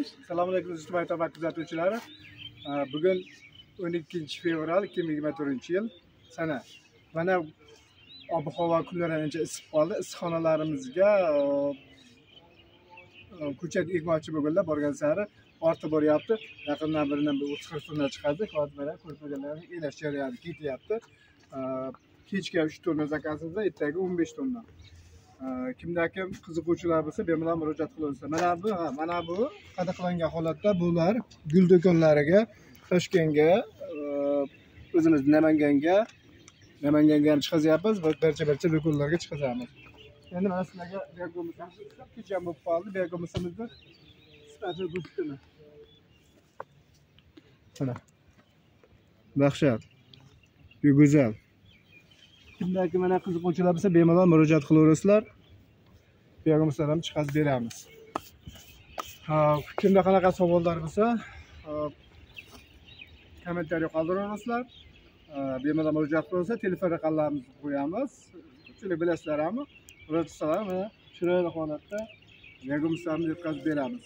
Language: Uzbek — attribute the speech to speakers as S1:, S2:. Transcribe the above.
S1: assalomu alaykum ijtimoiy tarmoq kuzatuvchilari. Bugun o'n ikkinchi fevral ikki ming yigirma to'rtinchi yil. Sana mana ob havo kunlari ancha isib qoldi. Issiqxonalarimizga ko'chat ekmoqchi bo'lganlar borgan sari ortib boryapti. Yaqindan biridan bir o'ttiz qirq tonna chiqadi hozir mana ko'rmaganlarni elash jarayoni ketyapti. Kechga uch tonna zakazimizda ertaga o'n besh tonna Э, kimda kim qiziquvchilar bo'lsa bemalol murojaat qilaversa mana bu ha mana bu qadaqlangan holatda bular gul do'konlariga toshkentga e, o'zimiz namanganga namanganga ham chiqazyapmiz va barcha barcha do'konlarga chiqazamiz endi mana sizlarga bergomisimiz kecha bo'lib qoldi. Bergomisimizni sifatini ko'rsataman mana. Dahshat go'zal kimdaki mana qiziquvchilar bo'lsa bemalol murojaat qilaverasizlar. Bergomislar ham chiqazib beramiz. Kimda qanaqa savollar bo'lsa kommentariy qoldiraverasizlar bemalol murojaat qilaversa telefon raqamlarimizni qo'yamiz. Ko'pchilik bilasizlar ham murojaat qilsalar mana chiroyli holatda bergomislarni yetkazib beramiz.